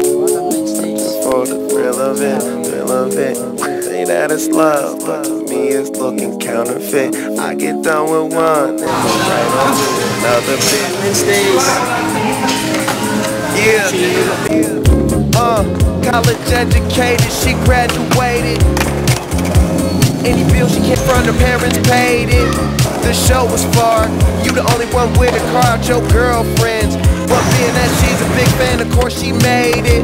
For the thrill of it, thrill of it. Say that it's love, but to me it's looking counterfeit. I get done with one, and go right on to another. Yeah. Uh, college educated, she graduated. Any bill she can't front, her parents paid it. The show was far, you the only one with a car your girlfriends. But being that she's a big fan, of course she made it.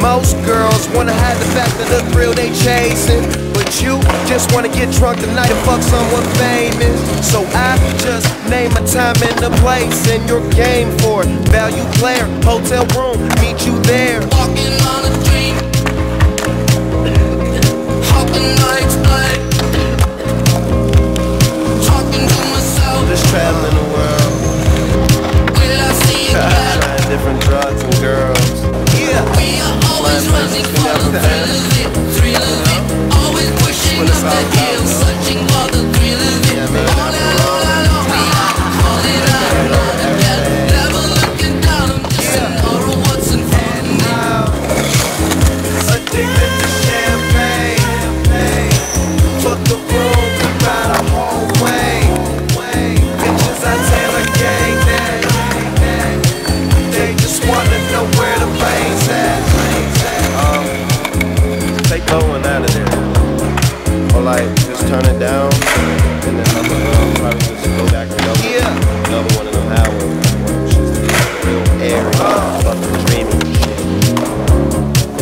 Most girls wanna hide the fact that the thrill they chasing. But you just wanna get drunk tonight and fuck someone famous. So I just name a time and a place, and your game for it. Value player, hotel room, meet you there. Walking on girls. Yeah. We are always running for the thrill of it, thrill of it.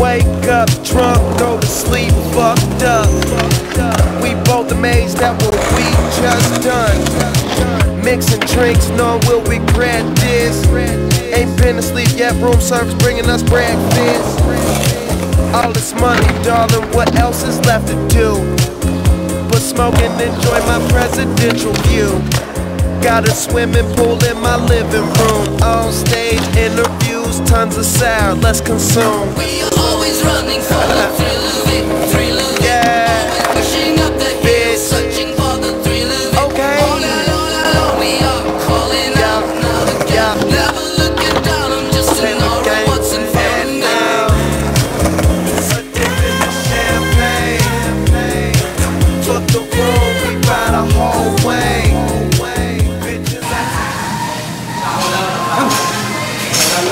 Wake up drunk, go to sleep fucked up. We both amazed at what we just done. Mixing drinks, knowing we'll regret this. Ain't been asleep yet, room service bringing us breakfast. All this money, darling, what else is left to do? Smoke and enjoy my presidential view. Got a swimming pool in my living room. On stage interviews, tons of sound, let's consume. We are always running for the thrill of it, thrill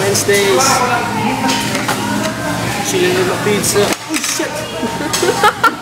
Wednesdays. Chilling with my pizza. Oh shit!